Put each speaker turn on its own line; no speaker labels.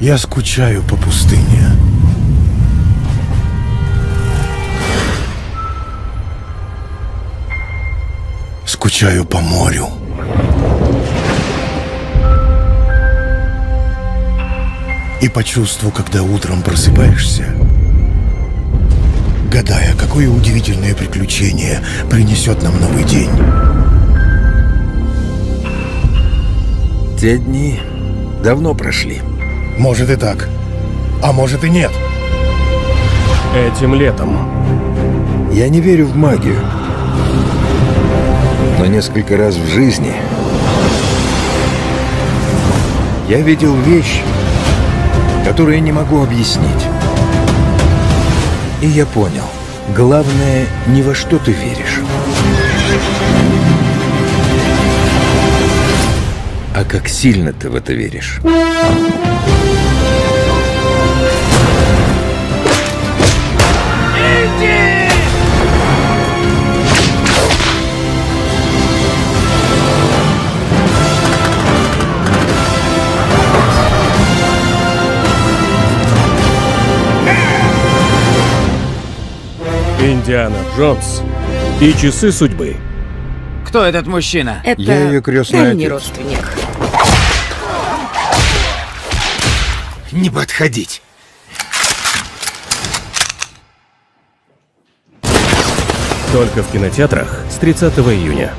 Я скучаю по пустыне. Скучаю по морю. И по чувству, когда утром просыпаешься, гадая, какое удивительное приключение принесет нам новый день.
Те дни давно прошли.
Может и так, а может и нет.
Этим летом.
Я не верю в магию. Но несколько раз в жизни я видел вещи, которые не могу объяснить. И я понял, главное не во что ты веришь, а как сильно ты в это веришь.
Индиана Джонс и часы судьбы.
Кто этот мужчина?
Это
Я ее крестный
дальний
отец.
родственник.
Не подходить.
Только в кинотеатрах с 30 июня.